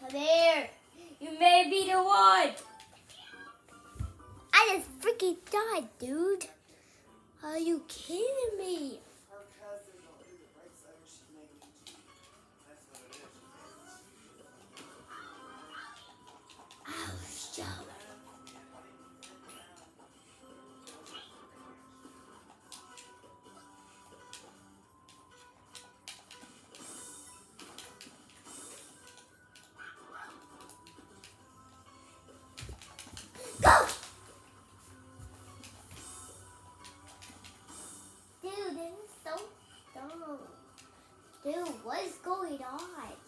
Come. You may be the one. I just freaking died, dude. Are you kidding me? died.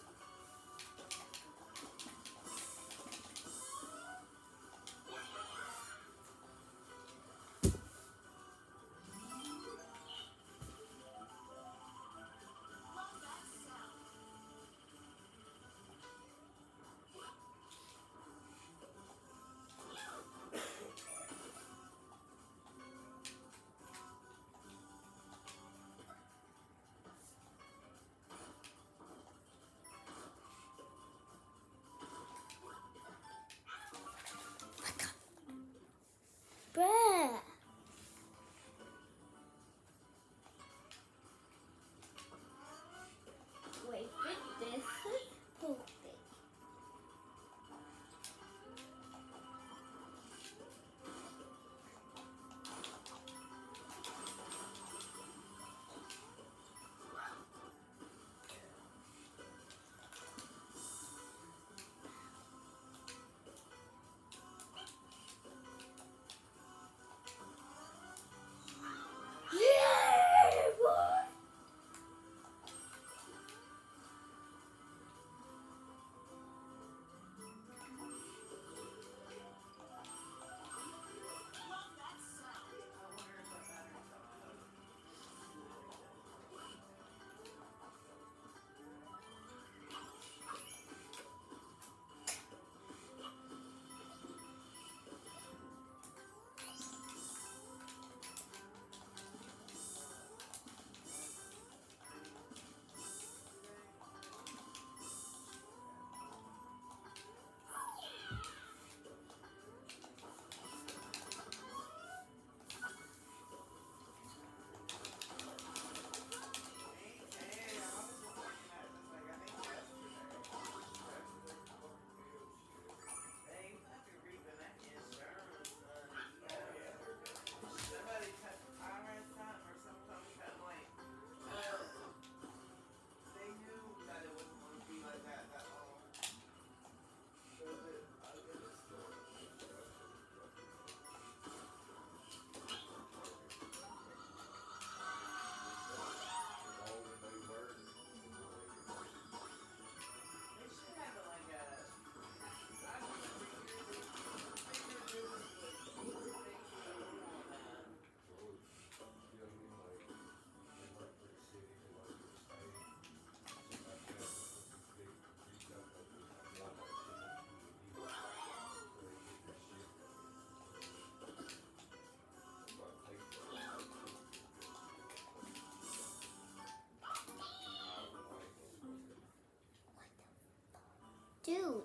dude.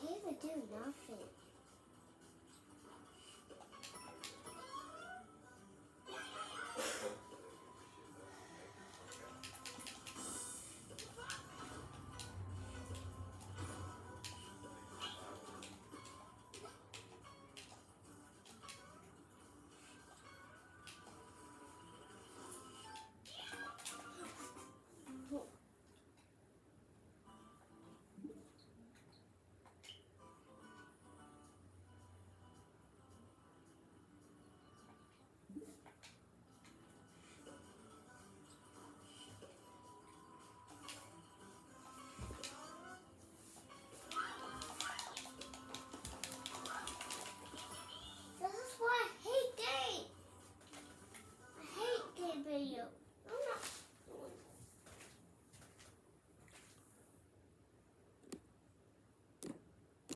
He would do nothing.